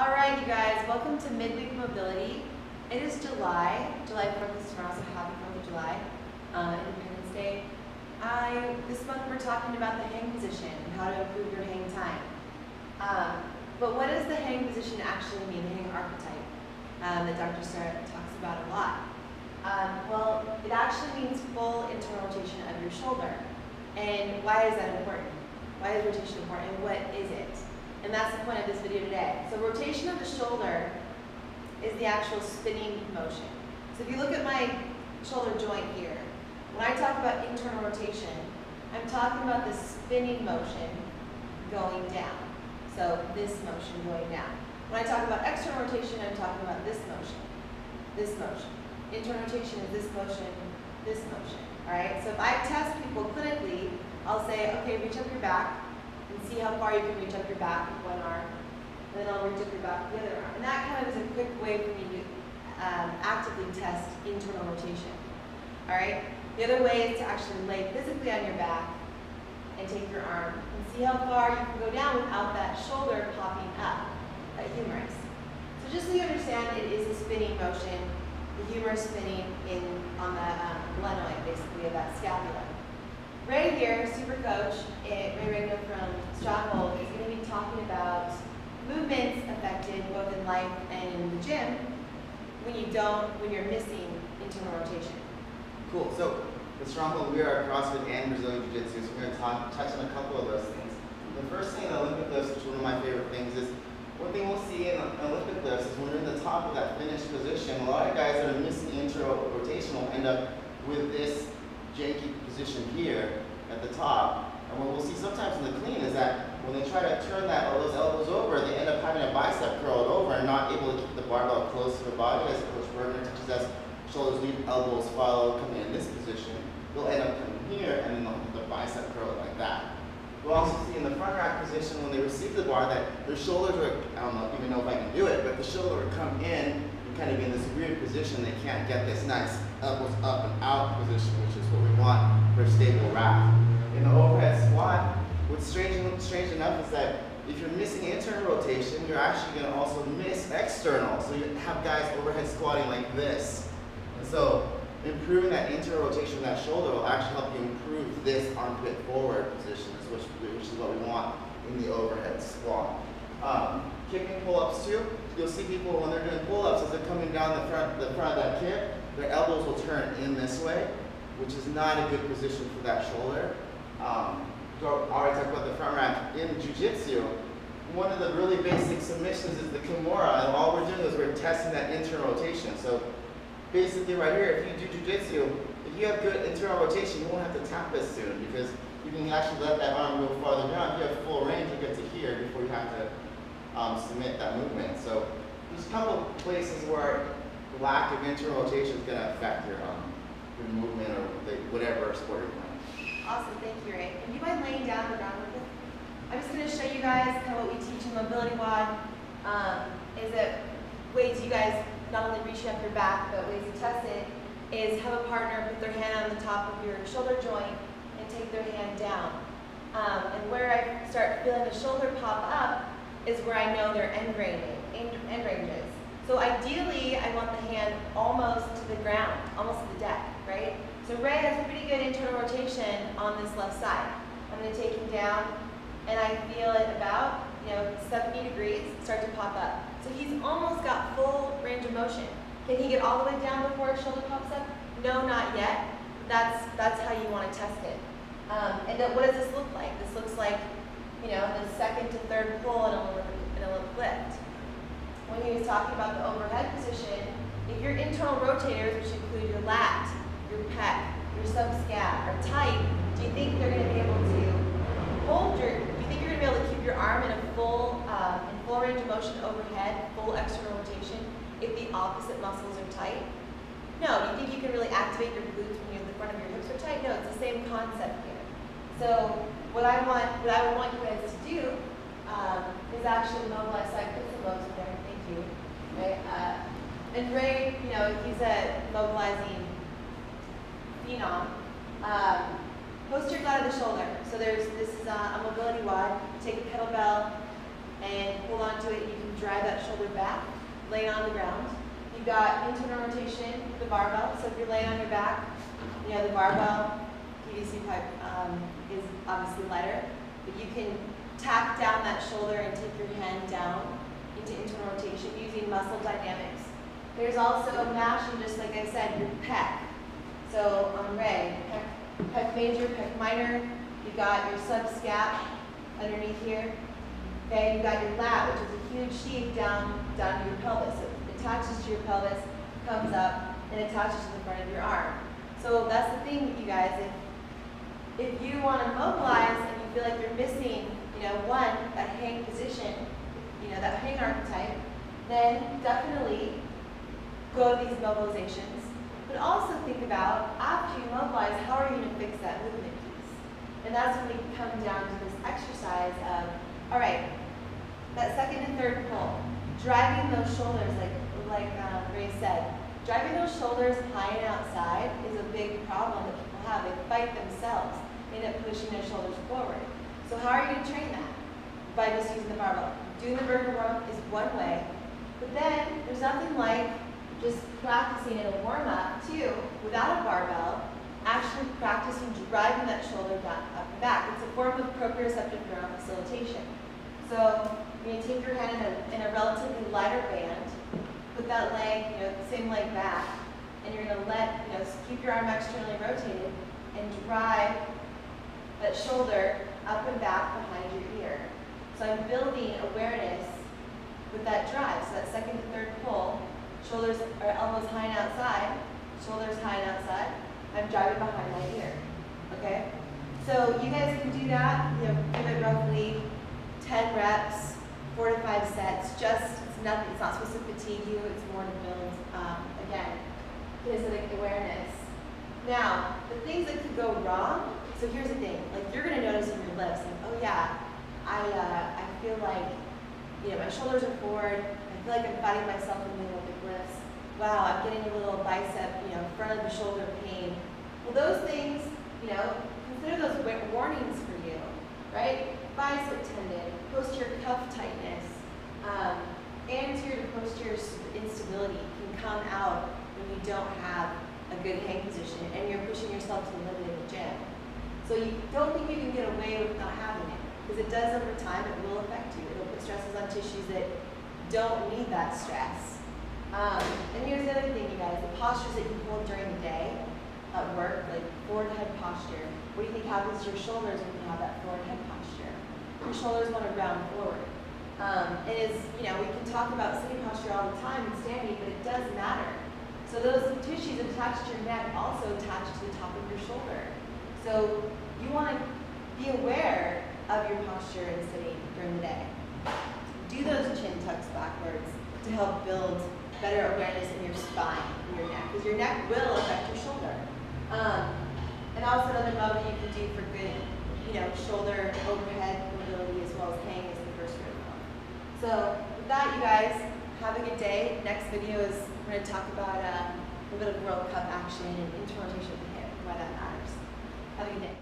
All right, you guys, welcome to Midweek Mobility. It is July, July 4th is tomorrow, so happy 4th of July, uh, Independence Day. I, this month we're talking about the hang position and how to improve your hang time. Um, but what does the hang position actually mean, the hang archetype um, that Dr. Starrett talks about a lot? Um, well, it actually means full internal rotation of your shoulder. And why is that important? Why is rotation important and what is it? And that's the point of this video today. So rotation of the shoulder is the actual spinning motion. So if you look at my shoulder joint here, when I talk about internal rotation, I'm talking about the spinning motion going down. So this motion going down. When I talk about external rotation, I'm talking about this motion, this motion. Internal rotation is this motion, this motion. All right, so if I test people clinically, I'll say, okay, reach up your back, and see how far you can reach up your back with one arm. And then I'll reach up your back with the other arm. And that kind of is a quick way for me to um, actively test internal rotation. All right? The other way is to actually lay physically on your back and take your arm and see how far you can go down without that shoulder popping up, that humerus. So just so you understand, it is a spinning motion, the humerus spinning in on the um, glenoid, basically, of that scapula. Here, super coach, Ray Regno from Stronghold, is going to be talking about movements affected both in life and in the gym when you don't, when you're missing internal rotation. Cool. So with Stronghold, we are CrossFit and Brazilian Jiu-Jitsu, so we're going to talk, touch on a couple of those things. The first thing in Olympic lifts, which is one of my favorite things, is one thing we'll see in Olympic lifts is when you're in the top of that finished position, a lot of guys that are missing internal rotation will end up with this janky position here at the top. And what we'll see sometimes in the clean is that when they try to turn that uh, those elbows over, they end up having a bicep curled over and not able to keep the barbell close to the body, as Coach Burgener teaches us. Shoulders lead, elbows follow, coming in this position. They'll end up coming here, and then the bicep curl like that. We'll also see in the front rack position when they receive the bar that their shoulders are, I don't know, even know if I can do it, but the shoulder will come in and kind of be in this weird position. They can't get this nice elbows up and out position, which is what we want for a stable rack. In the overhead squat, what's strange, strange enough is that if you're missing internal rotation, you're actually going to also miss external. So you have guys overhead squatting like this. And so improving that internal rotation of that shoulder will actually help you improve this armpit forward position, which, which is what we want in the overhead squat. Um, kicking pull-ups too, you'll see people when they're doing pull-ups, as they're coming down the front, the front of that kick, their elbows will turn in this way, which is not a good position for that shoulder. Um, already talked about the front rack in Jiu-Jitsu. One of the really basic submissions is the Kimura, and all we're doing is we're testing that internal rotation. So basically right here, if you do Jiu-Jitsu, if you have good internal rotation, you won't have to tap as soon because you can actually let that arm go farther down. If you have full range, you get to here before you have to um, submit that movement. So there's a couple of places where lack of internal rotation is going to affect your, um, your movement or the, whatever sport you're playing. Awesome, thank you, Ray. And you mind laying down the ground with it? I'm just going to show you guys of what we teach in Mobility WOD. Um, is that ways you guys not only reach up your back, but ways to test it is have a partner put their hand on the top of your shoulder joint and take their hand down. Um, and where I start feeling the shoulder pop up is where I know their end range, end, end range is. So ideally, I want the hand almost to the ground, almost to the deck, right? So Ray has pretty good internal rotation on this left side. I'm going to take him down, and I feel it about, you know, 70 degrees, start to pop up. So he's almost got full range of motion. Can he get all the way down before his shoulder pops up? No, not yet. That's, that's how you want to test it. Um, and then what does this look like? This looks like, you know, the second to third pull in a, in a little lift when he was talking about the overhead position, if your internal rotators, which include your lat, your pec, your subscap, are tight, do you think they're going to be able to hold your, do you think you're going to be able to keep your arm in a full, um, in full range of motion overhead, full external rotation, if the opposite muscles are tight? No, do you think you can really activate your glutes when you're, the front of your hips are tight? No, it's the same concept here. So what I want, what I would want you guys to do um, is actually mobilize, so some moves in there you, right? Uh, and Ray, you know, he's a mobilizing phenom. Um, posterior glide of the shoulder. So there's this is a, a mobility. You take a kettlebell and hold on to it. You can drive that shoulder back, laying on the ground. You've got internal rotation, the barbell. So if you're laying on your back, you know, the barbell PVC pipe um, is obviously lighter, but you can tap down that shoulder and take your hand down into internal rotation using muscle dynamics. There's also a mashing, just like I said, your pec. So on Ray, pec, pec major, pec minor, you got your subscap underneath here. Okay, you got your lat, which is a huge sheath down, down to your pelvis. It attaches to your pelvis, comes up, and attaches to the front of your arm. So that's the thing, you guys. If, if you want to mobilize and you feel like you're missing, you know, one, that hang position, you know, that hang archetype, then definitely go to these mobilizations. But also think about, after you mobilize, how are you going to fix that movement piece? And that's when we come down to this exercise of, all right, that second and third pull, driving those shoulders, like, like um, Ray said, driving those shoulders high and outside is a big problem that people have. They fight themselves. End up pushing their shoulders forward. So how are you going to train that? By just using the barbell. Doing the vertical row is one way, but then there's nothing like just practicing in a warm-up too, without a barbell, actually practicing driving that shoulder up and back. It's a form of proprioceptive neural facilitation. So you're going to take your hand in a, in a relatively lighter band, put that leg, you know, same leg back, and you're going to let, you know, keep your arm externally rotated and drive that shoulder up and back behind your ear. So I'm building awareness with that drive. So that second to third pull, shoulders or elbows high and outside, shoulders high and outside. I'm driving behind my ear. Okay? So you guys can do that, you know, give it roughly 10 reps, four to five sets. Just it's nothing, it's not supposed to fatigue you, it's more to build um, again, kinesthetic awareness. Now, the things that could go wrong, so here's the thing, like you're gonna notice in your lips, like, oh yeah, I uh, I feel like you know my shoulders are forward, I feel like I'm fighting myself in the Olympic lifts. Wow, I'm getting a little bicep, you know, front of the shoulder pain. Well, those things, you know, consider those warnings for you, right? Bicep tendon, posterior cuff tightness, um, anterior to posterior instability can come out when you don't have a good hang position and you're pushing yourself to the limit in the gym. So you don't think you can get away it does over time. It will affect you. It'll put stresses on tissues that don't need that stress. Um, and here's the other thing, you guys: the postures that you hold during the day at work, like forward head posture. What do you think happens to your shoulders when you have that forward head posture? Your shoulders want to round forward. Um, and is you know we can talk about sitting posture all the time and standing, but it does matter. So those tissues attached to your neck also attach to the top of your shoulder. So you want to be aware of your posture and sitting during the day. Do those chin tucks backwards to help build better awareness in your spine, in your neck, because your neck will affect your shoulder. Um, and also another movement you can do for good, you know, shoulder overhead mobility as well as hang is the first move. So with that, you guys, have a good day. Next video is we're going to talk about uh, a little bit of World Cup action and internal rotation of the hip, why that matters. Have a good day.